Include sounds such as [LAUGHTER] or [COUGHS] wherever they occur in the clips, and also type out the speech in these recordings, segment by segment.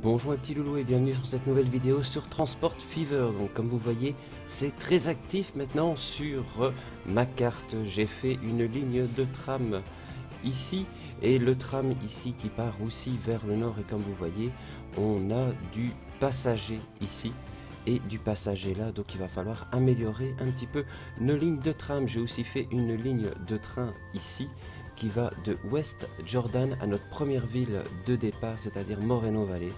Bonjour les petits loulous et bienvenue sur cette nouvelle vidéo sur Transport Fever. Donc comme vous voyez, c'est très actif maintenant sur euh, ma carte. J'ai fait une ligne de tram ici et le tram ici qui part aussi vers le nord et comme vous voyez, on a du passager ici et du passager là donc il va falloir améliorer un petit peu nos lignes de tram j'ai aussi fait une ligne de train ici qui va de West Jordan à notre première ville de départ c'est à dire Moreno Valley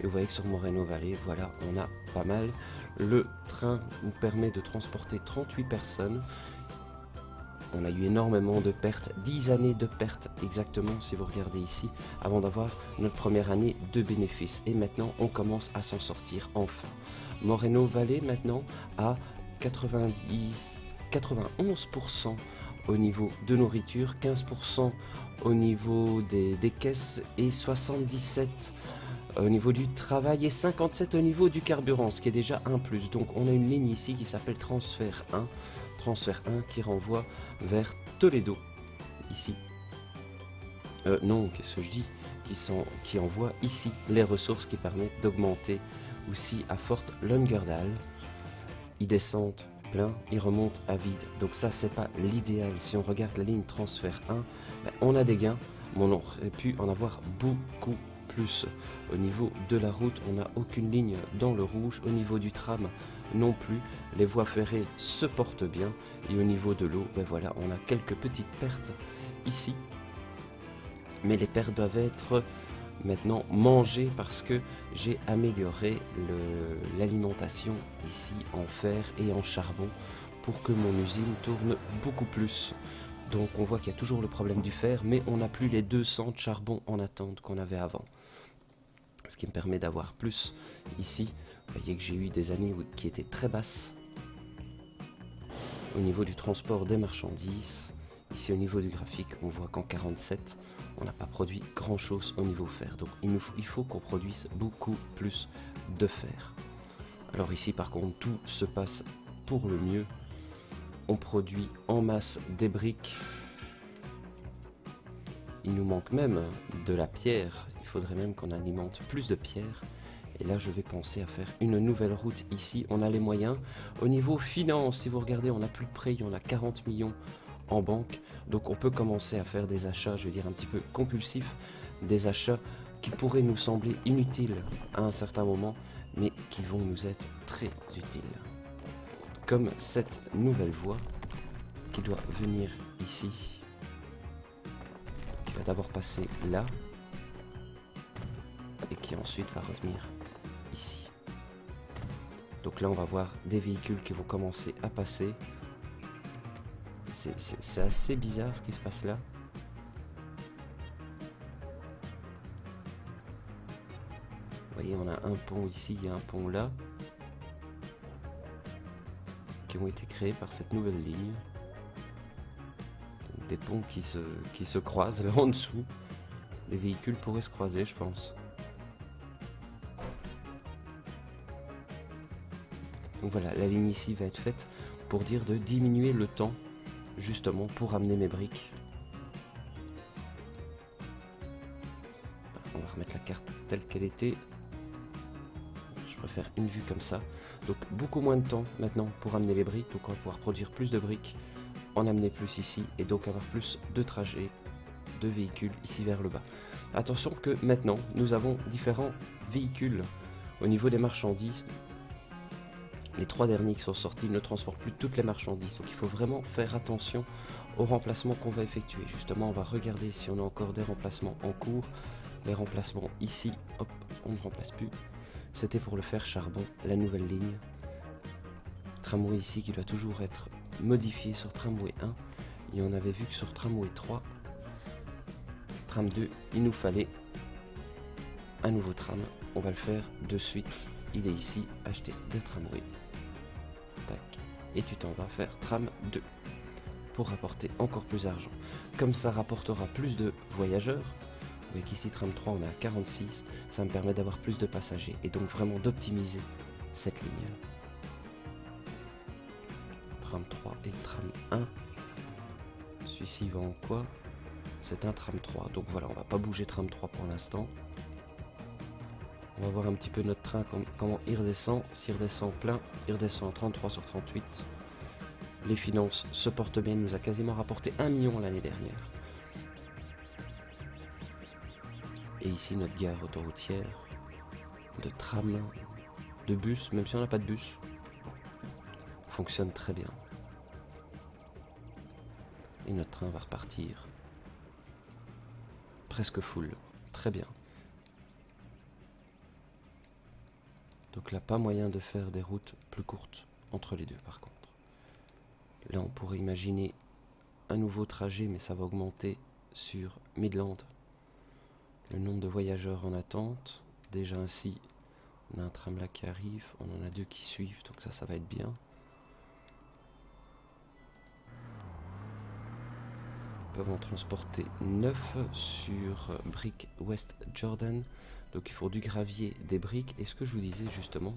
et vous voyez que sur Moreno Valley, voilà, on a pas mal. Le train nous permet de transporter 38 personnes. On a eu énormément de pertes, 10 années de pertes exactement si vous regardez ici, avant d'avoir notre première année de bénéfices. Et maintenant, on commence à s'en sortir enfin. Moreno Valley maintenant à 90, 91% au niveau de nourriture, 15% au niveau des, des caisses et 77% au niveau du travail et 57 au niveau du carburant, ce qui est déjà un plus. Donc on a une ligne ici qui s'appelle transfert 1, transfert 1 qui renvoie vers Toledo, ici. Euh, non, qu'est-ce que je dis? Qui, sont, qui envoie ici les ressources qui permettent d'augmenter aussi à Forte Lungerdal. Ils descendent plein, ils remontent à vide. Donc ça, c'est pas l'idéal. Si on regarde la ligne transfert 1, ben, on a des gains, mais on aurait pu en avoir beaucoup au niveau de la route, on n'a aucune ligne dans le rouge. Au niveau du tram, non plus. Les voies ferrées se portent bien. Et au niveau de l'eau, ben voilà, on a quelques petites pertes ici. Mais les pertes doivent être maintenant mangées parce que j'ai amélioré l'alimentation ici en fer et en charbon pour que mon usine tourne beaucoup plus. Donc on voit qu'il y a toujours le problème du fer, mais on n'a plus les 200 de charbon en attente qu'on avait avant ce qui me permet d'avoir plus ici. Vous voyez que j'ai eu des années qui étaient très basses au niveau du transport des marchandises. Ici au niveau du graphique, on voit qu'en 47, on n'a pas produit grand chose au niveau fer. Donc il, il faut qu'on produise beaucoup plus de fer. Alors ici par contre, tout se passe pour le mieux. On produit en masse des briques. Il nous manque même de la pierre faudrait même qu'on alimente plus de pierres. Et là, je vais penser à faire une nouvelle route ici. On a les moyens. Au niveau finance, si vous regardez, on a plus de prêts, il y en a 40 millions en banque. Donc on peut commencer à faire des achats, je veux dire, un petit peu compulsifs. Des achats qui pourraient nous sembler inutiles à un certain moment, mais qui vont nous être très utiles. Comme cette nouvelle voie qui doit venir ici, qui va d'abord passer là, et qui ensuite va revenir ici. Donc là, on va voir des véhicules qui vont commencer à passer. C'est assez bizarre ce qui se passe là. Vous voyez, on a un pont ici, a un pont là. Qui ont été créés par cette nouvelle ligne. des ponts qui se, qui se croisent là en dessous. Les véhicules pourraient se croiser, je pense. Donc voilà, la ligne ici va être faite pour dire de diminuer le temps, justement, pour amener mes briques. On va remettre la carte telle qu'elle était. Je préfère une vue comme ça. Donc beaucoup moins de temps maintenant pour amener les briques. Donc on va pouvoir produire plus de briques, en amener plus ici, et donc avoir plus de trajets de véhicules ici vers le bas. Attention que maintenant, nous avons différents véhicules au niveau des marchandises les trois derniers qui sont sortis ne transportent plus toutes les marchandises. Donc il faut vraiment faire attention aux remplacements qu'on va effectuer. Justement, on va regarder si on a encore des remplacements en cours. Les remplacements ici, hop, on ne remplace plus. C'était pour le fer charbon, la nouvelle ligne. Tramway ici qui doit toujours être modifié sur tramway 1. Et on avait vu que sur tramway 3, tram 2, il nous fallait un nouveau tram. On va le faire de suite. Il est ici, acheter des tramways et tu t'en vas faire tram 2 pour rapporter encore plus d'argent. Comme ça rapportera plus de voyageurs, voyez qu'ici tram 3 on est à 46, ça me permet d'avoir plus de passagers et donc vraiment d'optimiser cette ligne. Tram 3 et tram 1. Celui-ci va en quoi? C'est un tram 3. Donc voilà, on va pas bouger tram 3 pour l'instant. On va voir un petit peu notre train, comment il redescend. S'il redescend plein, il redescend en 33 sur 38. Les finances se portent bien, il nous a quasiment rapporté 1 million l'année dernière. Et ici notre gare autoroutière, de tram, de bus, même si on n'a pas de bus, fonctionne très bien. Et notre train va repartir presque full, très bien. Donc là, pas moyen de faire des routes plus courtes entre les deux par contre. Là, on pourrait imaginer un nouveau trajet, mais ça va augmenter sur Midland. Le nombre de voyageurs en attente. Déjà ainsi, on a un tram là qui arrive, on en a deux qui suivent, donc ça, ça va être bien. Ils peuvent en transporter 9 sur Brick West Jordan. Donc il faut du gravier, des briques. Et ce que je vous disais justement,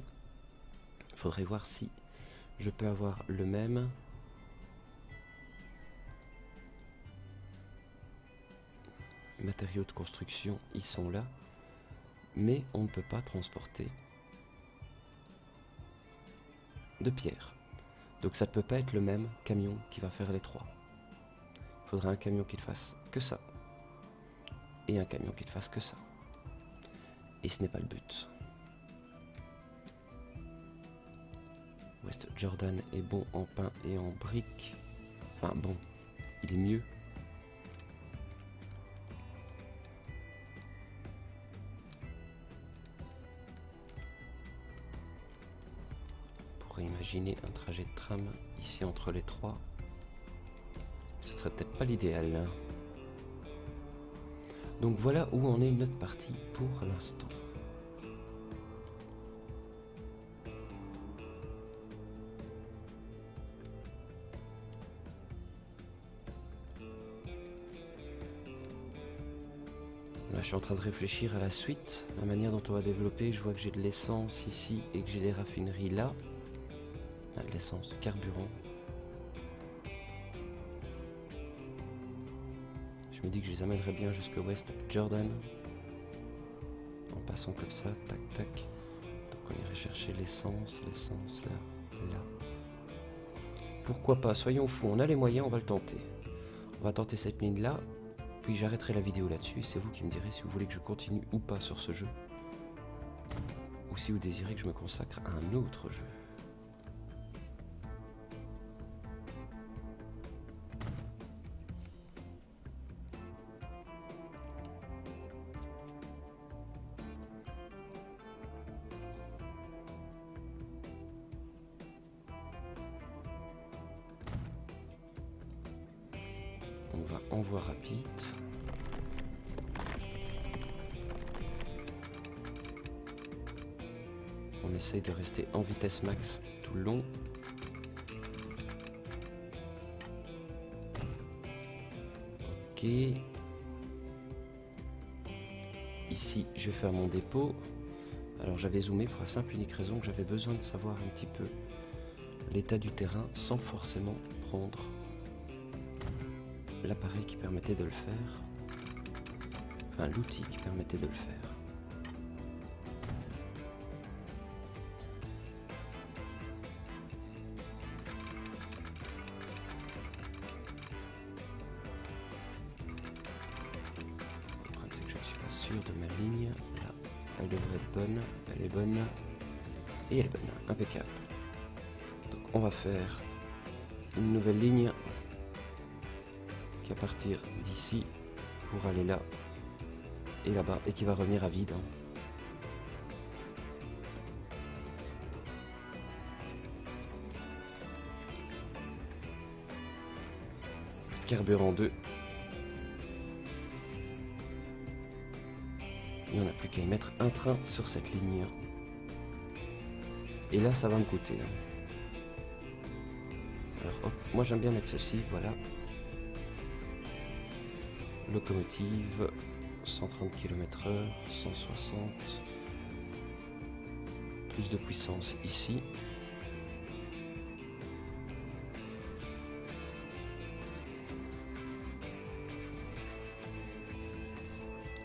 il faudrait voir si je peux avoir le même. Matériaux de construction, ils sont là. Mais on ne peut pas transporter de pierre. Donc ça ne peut pas être le même camion qui va faire les trois. Il faudrait un camion qui ne fasse que ça. Et un camion qui ne fasse que ça. Et ce n'est pas le but. West Jordan est bon en pain et en briques. Enfin bon, il est mieux. On pourrait imaginer un trajet de tram ici entre les trois. Ce serait peut-être pas l'idéal. Donc voilà où en est notre partie pour l'instant. Je suis en train de réfléchir à la suite, la manière dont on va développer. Je vois que j'ai de l'essence ici et que j'ai des raffineries là. De l'essence, carburant. Je me dis que je les amènerai bien jusque West Jordan. En passant comme ça, tac tac. Donc on irait chercher l'essence, l'essence là, là. Pourquoi pas, soyons fous, on a les moyens, on va le tenter. On va tenter cette ligne là, puis j'arrêterai la vidéo là-dessus. C'est vous qui me direz si vous voulez que je continue ou pas sur ce jeu. Ou si vous désirez que je me consacre à un autre jeu. Je vais faire mon dépôt. Alors j'avais zoomé pour la simple et unique raison que j'avais besoin de savoir un petit peu l'état du terrain sans forcément prendre l'appareil qui permettait de le faire, enfin l'outil qui permettait de le faire. Bonne, elle est bonne, et elle est bonne, impeccable. Donc on va faire une nouvelle ligne à partir d'ici pour aller là et là-bas et qui va revenir à vide. Hein. Carburant 2. On n'a plus qu'à y mettre un train sur cette ligne. Et là, ça va me coûter. Hein. Alors, moi j'aime bien mettre ceci, voilà locomotive 130 km h 160 plus de puissance ici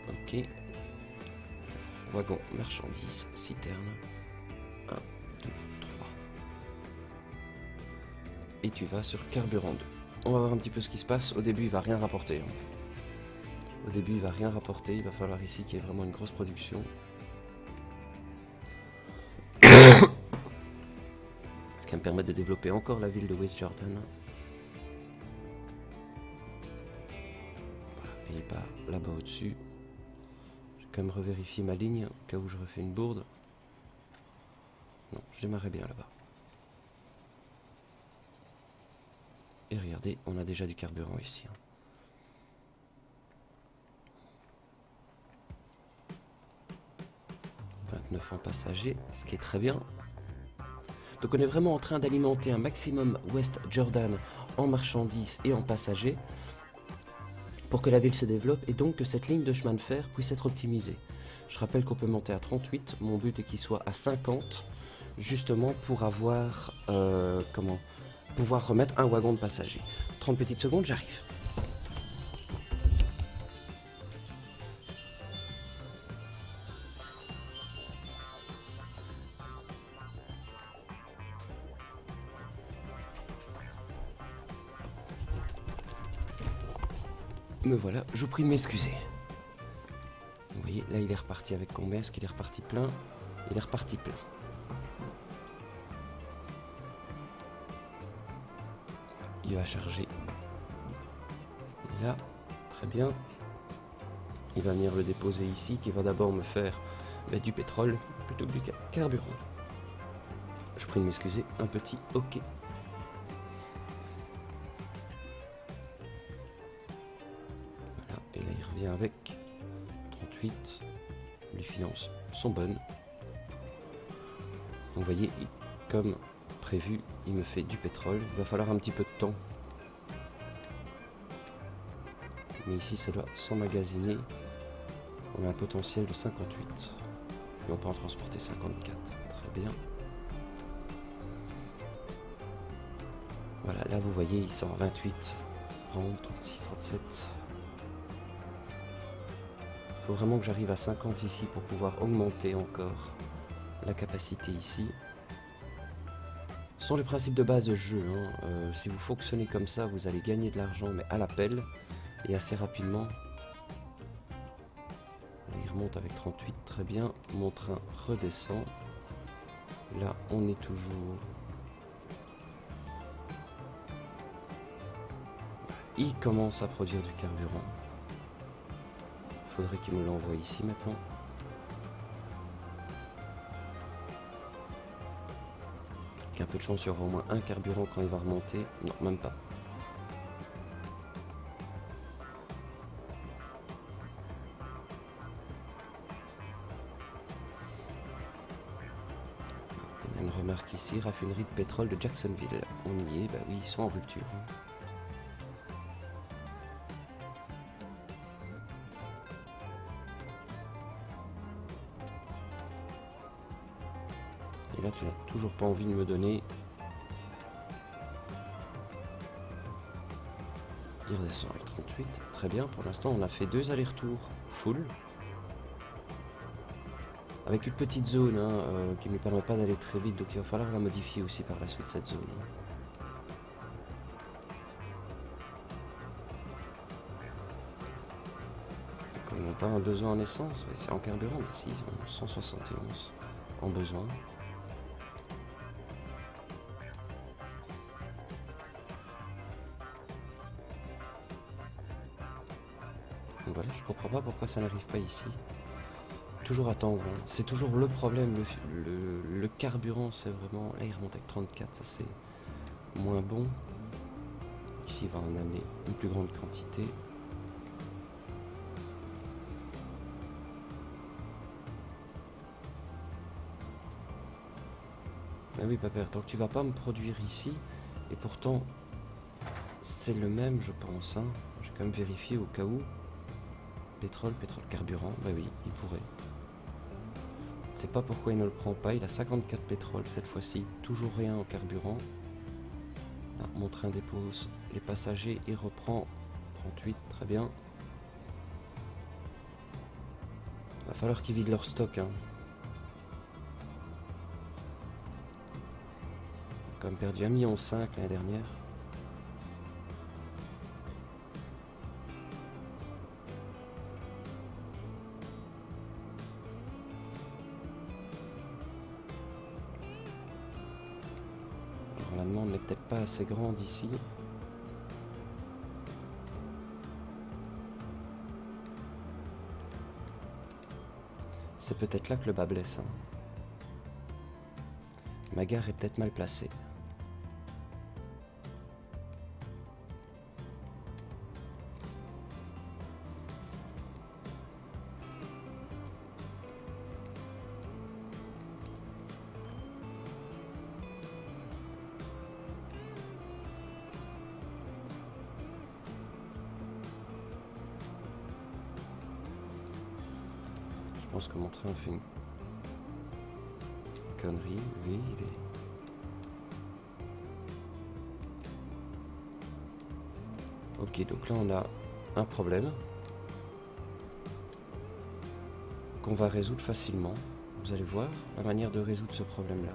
ok wagon marchandises, citerne. 1, 2, 3. Et tu vas sur carburant 2. On va voir un petit peu ce qui se passe. Au début, il va rien rapporter. hein. Au début, il va rien rapporter. Il va falloir ici qu'il y ait vraiment une grosse production. [COUGHS] Ce qui va me permettre de développer encore la ville de West Jordan. Et il part là-bas au-dessus. Revérifier ma ligne au cas où je refais une bourde. Non, je démarrais bien là-bas. Et regardez, on a déjà du carburant ici. hein. « 29 en passagers, ce qui est très bien. Donc on est vraiment en train d'alimenter un maximum West Jordan en marchandises et en passagers pour que la ville se développe et donc que cette ligne de chemin de fer puisse être optimisée. Je rappelle qu'on peut monter à 38, mon but est qu'il soit à 50 justement pour avoir euh, comment pouvoir remettre un wagon de passagers. 30 petites secondes, j'arrive. Me voilà, je vous prie de m'excuser. Vous voyez, là il est reparti avec combien Est-ce qu'il est reparti plein Il est reparti plein. Il va charger. Là, très bien. Il va venir le déposer ici, qui va d'abord me faire bah, du pétrole plutôt que du ca- carburant. Je vous prie de m'excuser, un petit OK. Il avec 38. Les finances sont bonnes. Donc vous voyez, il- comme prévu, il me fait du pétrole. Il va falloir un petit peu de temps. Mais ici, ça doit s'emmagasiner. On a un potentiel de 58. Et on peut en transporter 54. Très bien. Voilà, là vous voyez, ils sont en 28, 30, 36, 37. Faut vraiment que j'arrive à 50 ici pour pouvoir augmenter encore la capacité ici. Ce sont les principes de base de jeu. hein. Euh, si vous fonctionnez comme ça, vous allez gagner de l'argent, mais à l'appel et assez rapidement. Il remonte avec 38, très bien. Mon train redescend. Là, on est toujours. Il commence à produire du carburant. Faudrait qu'il me l'envoie ici maintenant. Avec un peu de chance, il y aura au moins un carburant quand il va remonter. Non, même pas. On a une remarque ici, raffinerie de pétrole de Jacksonville. On y est, bah oui, ils sont en rupture. hein. Pas envie de me donner. Il redescend avec 38. Très bien, pour l'instant, on a fait deux allers-retours full. Avec une petite zone hein, euh, qui ne me permet pas d'aller très vite, donc il va falloir la modifier aussi par la suite, cette zone. hein. Donc, on n'a pas un besoin en essence, c'est en carburant, mais si, ils ont 171 en besoin. Voilà, je comprends pas pourquoi ça n'arrive pas ici. Toujours attendre, hein. c'est toujours le problème. Le, carburant, c'est vraiment. Là, il remonte avec 34, ça c'est moins bon. Ici, il va en amener une plus grande quantité. Ah oui, papa, tant que tu vas pas me produire ici, et pourtant, c'est le même, je pense. Hein. Je vais quand même vérifier au cas où. Pétrole, pétrole, carburant. Bah oui, il pourrait. Je sais pas pourquoi il ne le prend pas. Il a 54 pétrole cette fois-ci. Toujours rien en carburant. Là, mon train dépose les passagers. Il reprend 38. Très bien. Va falloir qu'ils vident leur stock. Hein. Comme perdu 1,5 million l'année dernière. Demande n'est peut-être pas assez grande ici. C'est peut-être là que le bas blesse. Hein. Ma gare est peut-être mal placée. Train fait une connerie. Oui, il est... Ok, donc là on a un problème qu'on va résoudre facilement. Vous allez voir la manière de résoudre ce problème-là.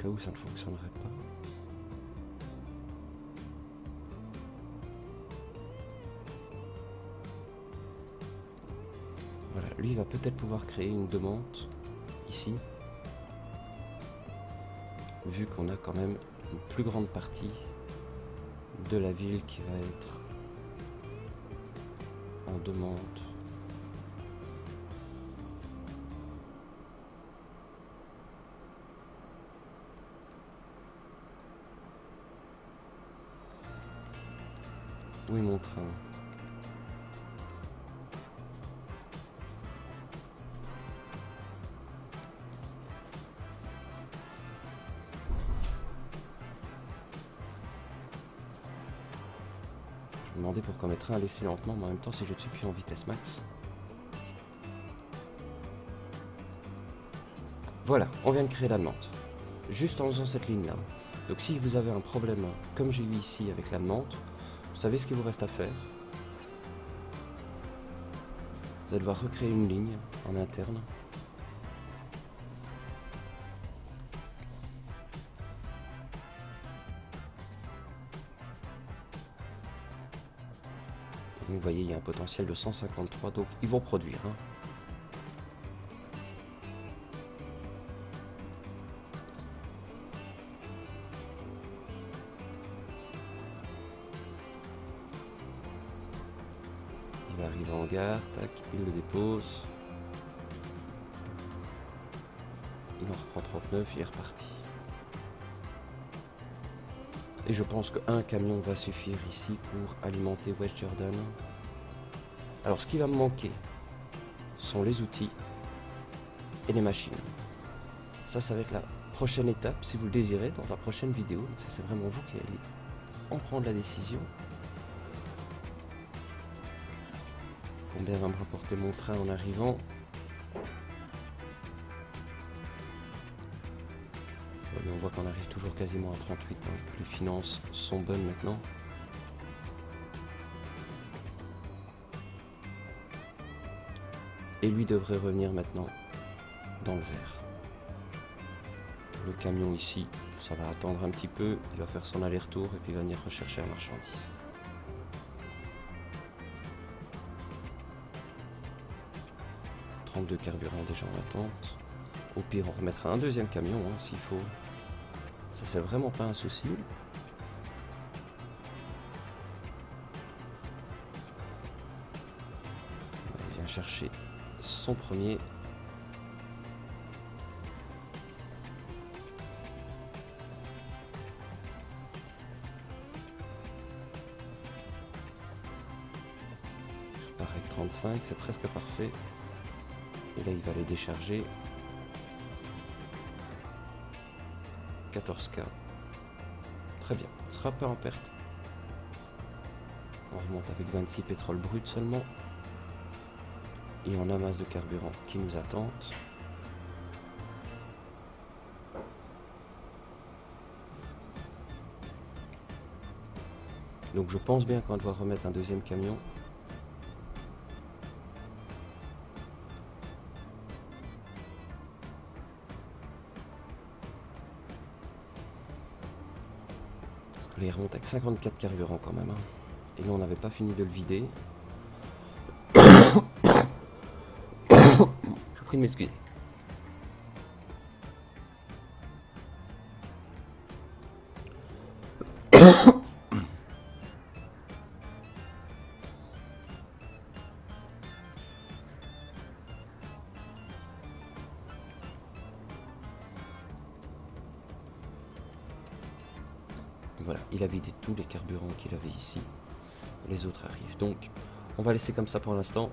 Cas où ça ne fonctionnerait pas. Voilà, lui va peut-être pouvoir créer une demande ici. Vu qu'on a quand même une plus grande partie de la ville qui va être en demande. Mon train Je me demandais pourquoi mes trains allaient si lentement, mais en même temps, si je suis plus en vitesse max. Voilà, on vient de créer la demande. Juste en faisant cette ligne-là. Donc si vous avez un problème, comme j'ai eu ici avec la demande, savez ce qu'il vous reste à faire Vous allez devoir recréer une ligne en interne. Donc vous voyez, il y a un potentiel de 153, donc ils vont produire. Hein. Arrive en gare, tac, il le dépose. Il en reprend 39, il est reparti. Et je pense qu'un camion va suffire ici pour alimenter West Jordan. Alors ce qui va me manquer sont les outils et les machines. Ça, ça va être la prochaine étape si vous le désirez dans la prochaine vidéo. Ça, c'est vraiment vous qui allez en prendre la décision. Combien va me rapporter mon train en arrivant on voit qu'on arrive toujours quasiment à 38. Hein. Les finances sont bonnes maintenant. Et lui devrait revenir maintenant dans le vert. Le camion ici, ça va attendre un petit peu. Il va faire son aller-retour et puis venir rechercher la marchandise. De carburant déjà en attente. Au pire, on remettra un deuxième camion hein, s'il faut. Ça, c'est vraiment pas un souci. Il vient chercher son premier. pareil, 35, c'est presque parfait. Et là, il va les décharger. 14K. Très bien, ce sera pas en perte. On remonte avec 26 pétrole brut seulement. Et on a masse de carburant qui nous attendent. Donc je pense bien qu'on doit remettre un deuxième camion. Là il remonte avec 54 carburants quand même. hein. Et là on n'avait pas fini de le vider. [COUGHS] Je prie de m'excuser. Les carburants qu'il avait ici. Les autres arrivent. Donc, on va laisser comme ça pour l'instant.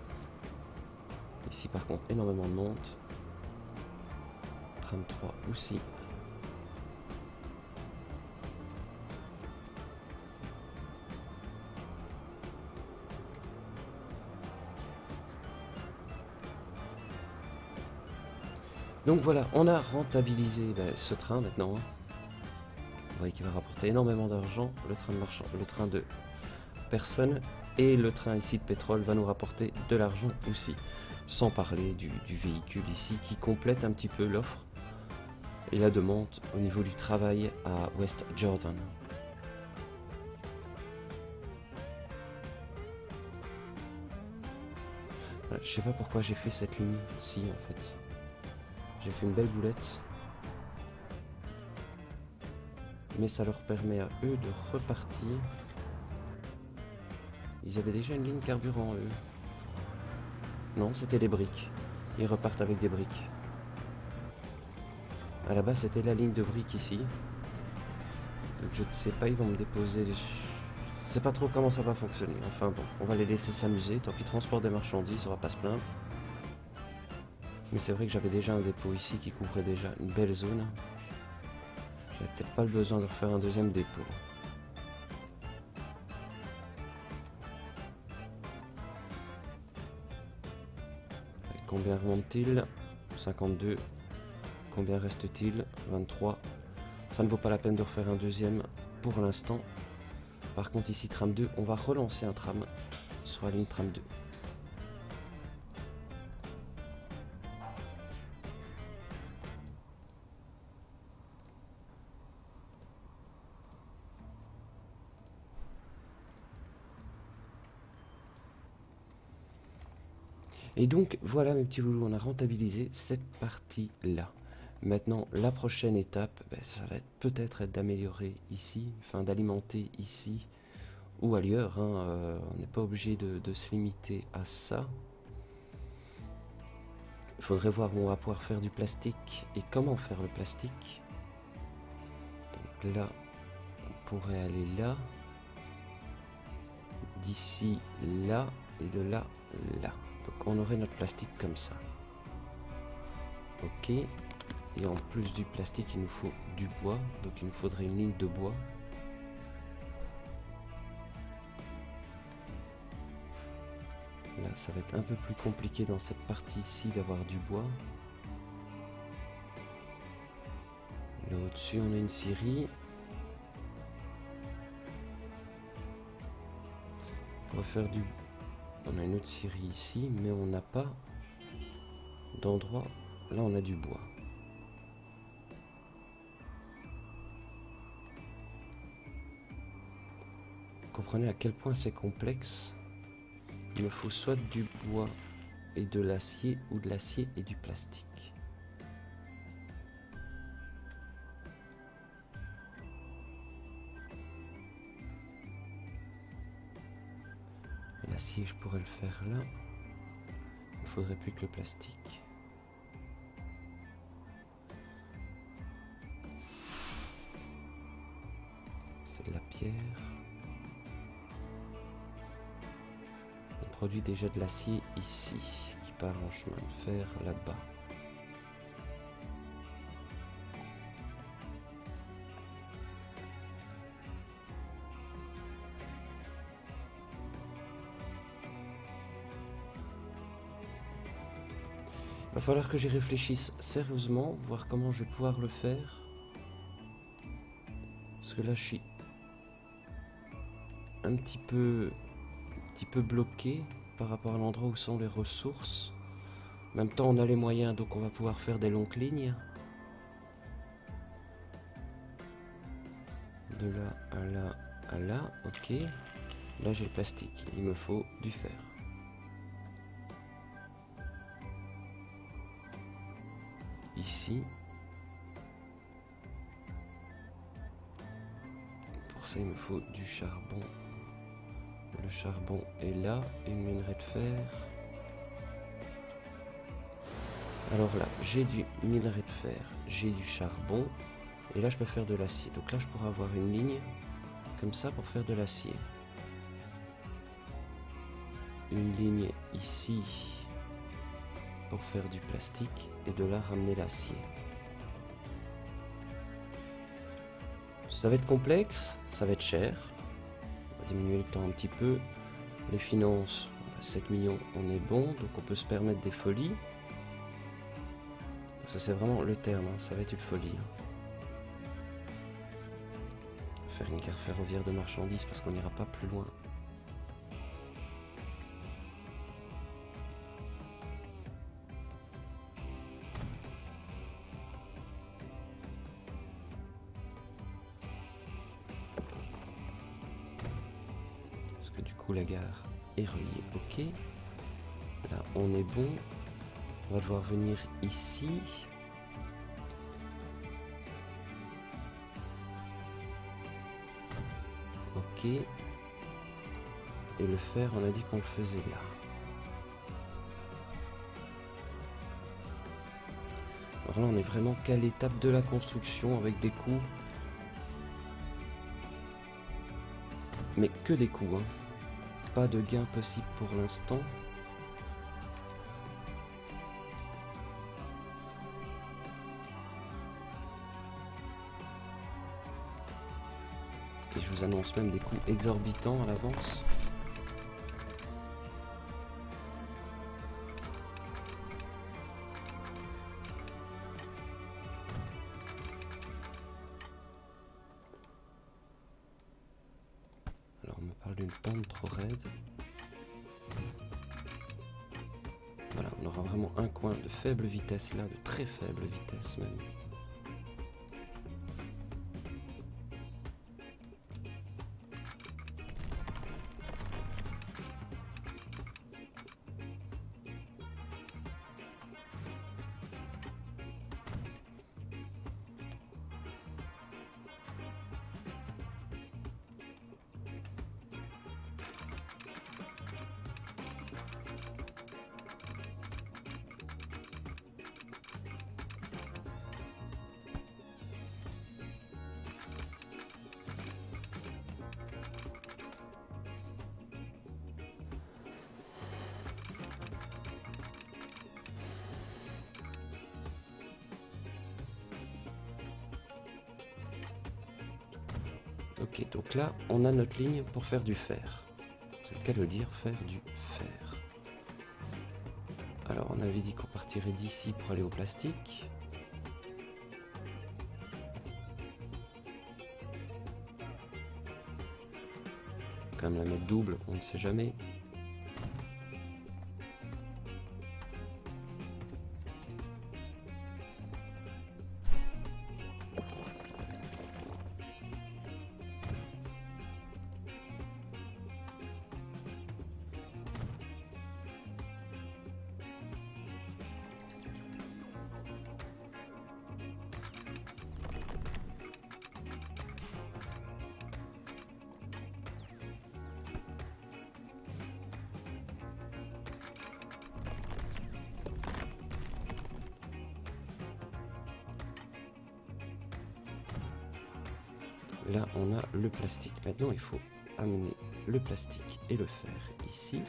Ici, par contre, énormément de monde. Tram 3 aussi. Donc voilà, on a rentabilisé ben, ce train maintenant. hein. Vous voyez qu'il va rapporter énormément d'argent. Le train de marchand, le train de personnes et le train ici de pétrole va nous rapporter de l'argent aussi. Sans parler du, du véhicule ici qui complète un petit peu l'offre et la demande au niveau du travail à West Jordan. Je sais pas pourquoi j'ai fait cette ligne ci en fait. J'ai fait une belle boulette. Mais ça leur permet à eux de repartir. Ils avaient déjà une ligne carburant eux. Non, c'était des briques. Ils repartent avec des briques. À la base, c'était la ligne de briques ici. Donc je ne sais pas, ils vont me déposer. Je sais pas trop comment ça va fonctionner. Enfin bon, on va les laisser s'amuser. Tant qu'ils transportent des marchandises, on va pas se plaindre. Mais c'est vrai que j'avais déjà un dépôt ici qui couvrait déjà une belle zone. J'avais peut-être pas le besoin de refaire un deuxième dépôt. Combien remonte-t-il? 52. Combien reste-t-il? 23. Ça ne vaut pas la peine de refaire un deuxième pour l'instant. Par contre ici tram 2, on va relancer un tram sur la ligne tram 2. Et donc voilà mes petits loulous, on a rentabilisé cette partie-là. Maintenant, la prochaine étape, ben, ça va être peut-être être d'améliorer ici, enfin d'alimenter ici ou ailleurs. hein, euh, on n'est pas obligé de, de se limiter à ça. Il faudrait voir où on va pouvoir faire du plastique et comment faire le plastique. Donc là, on pourrait aller là, d'ici là et de là là. On aurait notre plastique comme ça. Ok. Et en plus du plastique, il nous faut du bois. Donc il nous faudrait une ligne de bois. Là, ça va être un peu plus compliqué dans cette partie-ci d'avoir du bois. Là au-dessus, on a une scierie. On va faire du... On a une autre scierie ici, mais on n'a pas d'endroit. Là, on a du bois. Comprenez à quel point c'est complexe? Il me faut soit du bois et de l'acier ou de l'acier et du plastique. Je pourrais le faire là. Il faudrait plus que le plastique. C'est de la pierre. On produit déjà de l'acier ici, qui part en chemin de fer là-bas. Falloir que j'y réfléchisse sérieusement, voir comment je vais pouvoir le faire. Parce que là, je suis un petit peu, un petit peu bloqué par rapport à l'endroit où sont les ressources. En même temps, on a les moyens, donc on va pouvoir faire des longues lignes. De là à là à là, ok. Là, j'ai le plastique. Il me faut du fer. Pour ça, il me faut du charbon. Le charbon est là, une minerai de fer. Alors là, j'ai du minerai de fer, j'ai du charbon, et là je peux faire de l'acier. Donc là je pourrais avoir une ligne comme ça pour faire de l'acier. Une ligne ici pour faire du plastique et de là ramener l'acier. Ça va être complexe, ça va être cher, diminuer le temps un petit peu. Les finances, 7 millions, on est bon, donc on peut se permettre des folies. Parce que c'est vraiment le terme, hein, ça va être une folie. Hein. Faire une gare ferroviaire de marchandises parce qu'on n'ira pas plus loin. La gare est reliée. Ok. Là, on est bon. On va devoir venir ici. Ok. Et le fer, on a dit qu'on le faisait là. Alors là, on est vraiment qu'à l'étape de la construction avec des coups. Mais que des coups, hein pas de gain possible pour l'instant. Et je vous annonce même des coûts exorbitants à l'avance. Faible vitesse là, de très faible vitesse même. Ok, donc là, on a notre ligne pour faire du fer. C'est le cas de dire faire du fer. Alors, on avait dit qu'on partirait d'ici pour aller au plastique. Comme la mettre double, on ne sait jamais. Là, on a le plastique. Maintenant, il faut amener le plastique et le fer ici.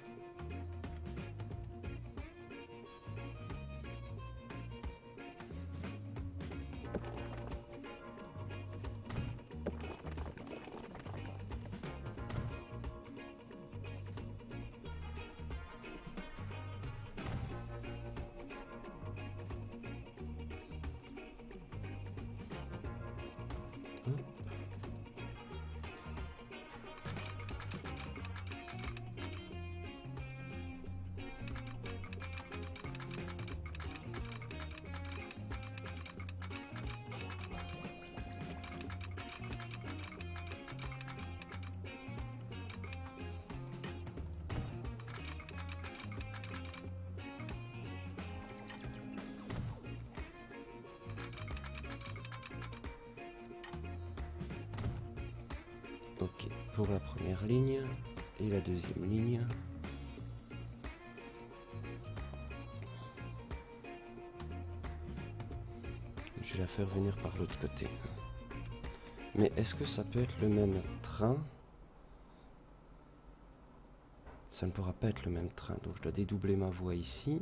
La première ligne et la deuxième ligne. Je vais la faire venir par l'autre côté. Mais est-ce que ça peut être le même train? Ça ne pourra pas être le même train, donc je dois dédoubler ma voie ici.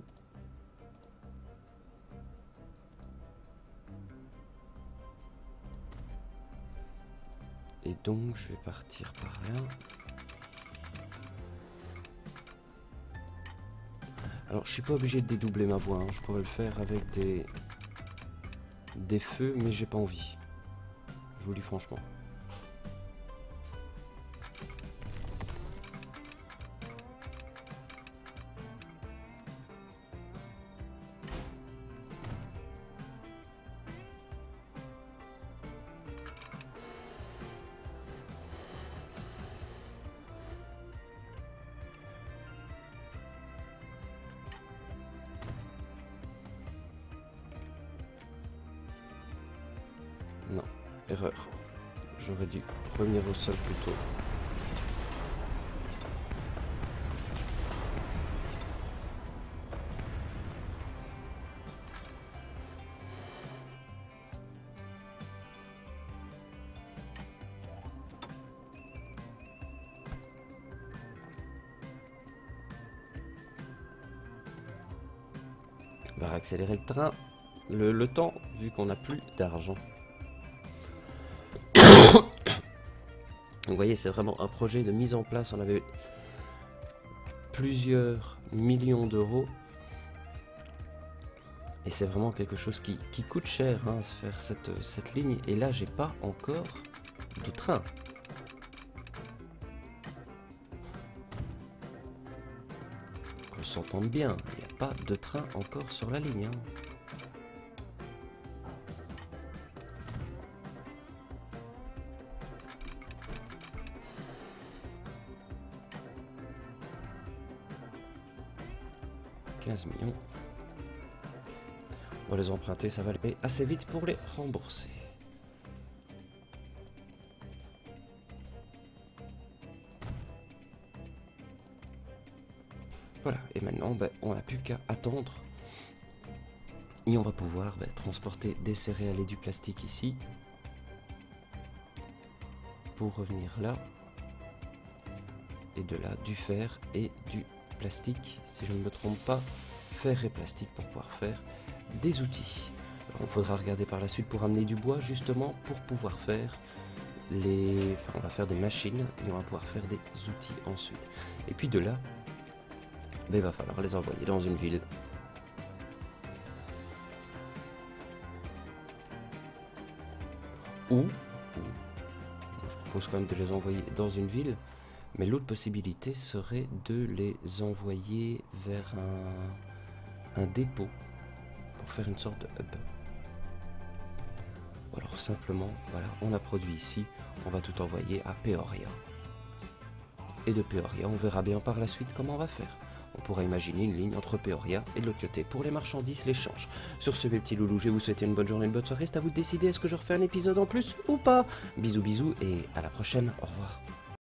Donc je vais partir par là. Alors je suis pas obligé de dédoubler ma voie, hein. je pourrais le faire avec des, des feux, mais j'ai pas envie. Je vous dis franchement. Sol plus tôt. On va accélérer le train, le temps, vu qu'on n'a plus d'argent. Vous voyez, c'est vraiment un projet de mise en place. On avait plusieurs millions d'euros. Et c'est vraiment quelque chose qui, coûte cher, hein, faire cette, cette ligne. Et là, j'ai pas encore de train. Qu'on s'entende bien, il n'y a pas de train encore sur la ligne. hein. 15 millions. On va les emprunter, ça va aller assez vite pour les rembourser. Voilà, et maintenant, ben, on n'a plus qu'à attendre. Et on va pouvoir ben, transporter des céréales et du plastique ici. Pour revenir là. Et de là, du fer et du plastique, si je ne me trompe pas, fer et plastique pour pouvoir faire des outils. Alors, il faudra regarder par la suite pour amener du bois justement pour pouvoir faire les... Enfin, on va faire des machines et on va pouvoir faire des outils ensuite. Et puis de là, ben, il va falloir les envoyer dans une ville. Ou je propose quand même de les envoyer dans une ville mais l'autre possibilité serait de les envoyer vers un, dépôt pour faire une sorte de hub. Ou alors simplement, voilà, on a produit ici, on va tout envoyer à Peoria. Et de Peoria, on verra bien par la suite comment on va faire. On pourra imaginer une ligne entre Peoria et de l'autre côté pour les marchandises, l'échange. Sur ce, mes petits loulous, je vous souhaiter une bonne journée, une bonne soirée. C'est à vous de décider est-ce que je refais un épisode en plus ou pas? Bisous, bisous et à la prochaine. Au revoir.